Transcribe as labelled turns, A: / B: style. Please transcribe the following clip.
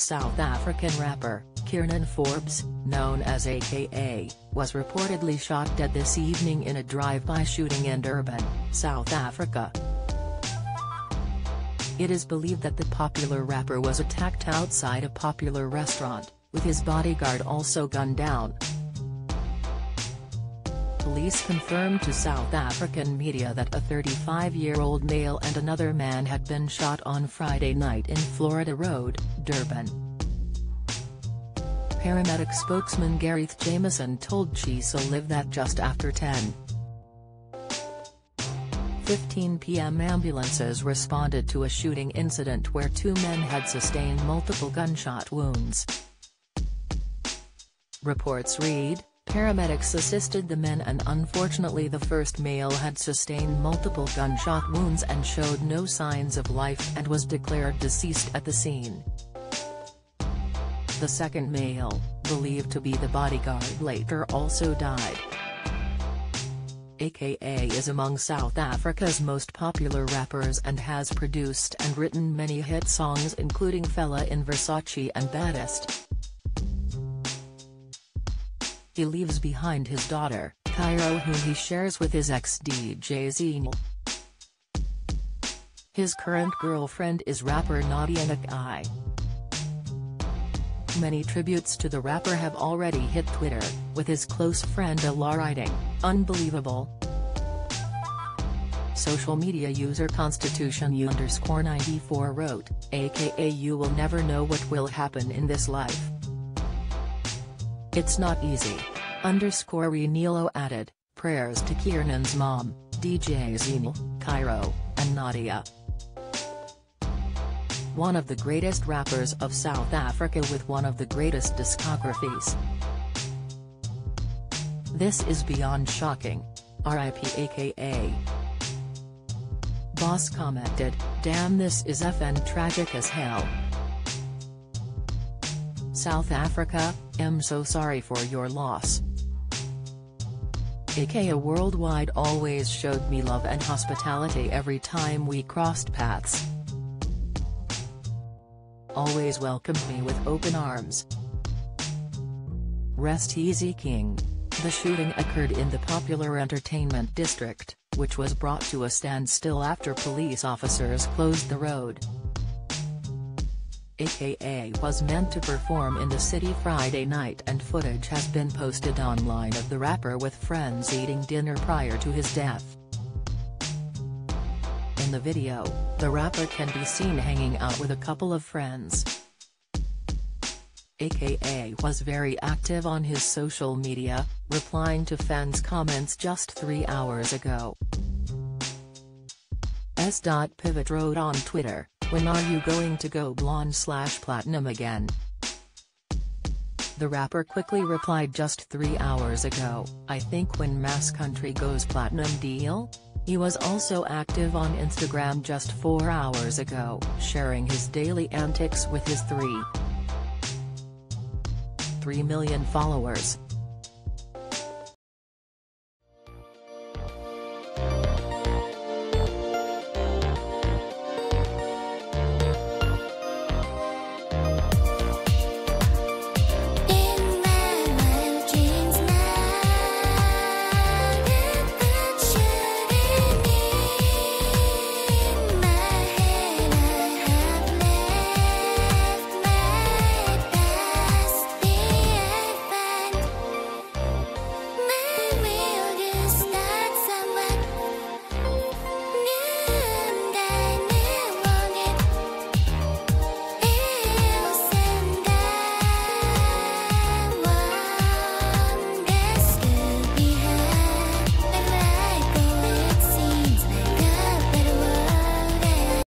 A: South African rapper, Kiernan Forbes, known as AKA, was reportedly shot dead this evening in a drive-by shooting in Durban, South Africa. It is believed that the popular rapper was attacked outside a popular restaurant, with his bodyguard also gunned down. Police confirmed to South African media that a 35-year-old male and another man had been shot on Friday night in Florida Road, Durban. Paramedic spokesman Garrith Jamieson told Chisel Live that just after 10. 15 p.m. ambulances responded to a shooting incident where two men had sustained multiple gunshot wounds. Reports read, paramedics assisted the men and unfortunately the first male had sustained multiple gunshot wounds and showed no signs of life and was declared deceased at the scene. The second male, believed to be the bodyguard later also died. AKA is among South Africa's most popular rappers and has produced and written many hit songs including Fella in Versace and Baddest. He leaves behind his daughter, Kairo whom he shares with his ex-DJ Zinhle. His current girlfriend is rapper Nadia Nakai. Many tributes to the rapper have already hit Twitter, with his close friend Ella writing, Unbelievable. Social media user Constitution U underscore 94 wrote, aka you will never know what will happen in this life. It's not easy. Underscore Renilo added, prayers to Kiernan's mom, DJ Zinhle, Kairo, and Nadia. One of the greatest rappers of South Africa with one of the greatest discographies. This is beyond shocking. RIP aka. Boss commented, damn this is FN tragic as hell. South Africa, am so sorry for your loss. AKA Worldwide always showed me love and hospitality every time we crossed paths. Always welcomed me with open arms. Rest easy king. The shooting occurred in the popular entertainment district, which was brought to a standstill after police officers closed the road aka was meant to perform in the city Friday night and footage has been posted online of the rapper with friends eating dinner prior to his death. In the video, the rapper can be seen hanging out with a couple of friends. AKA was very active on his social media, replying to fans' comments just three hours ago. S. Pivot wrote on Twitter, when are you going to go blonde slash platinum again? The rapper quickly replied just three hours ago, I think when Mass Country goes platinum deal? He was also active on Instagram just four hours ago, sharing his daily antics with his 3. 3 million followers.